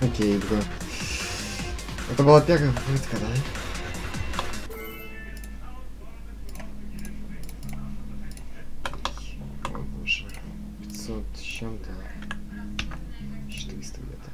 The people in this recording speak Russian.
Окей, бро. Это была первая попытка, да? О боже. 500 с чем-то. 400 где-то.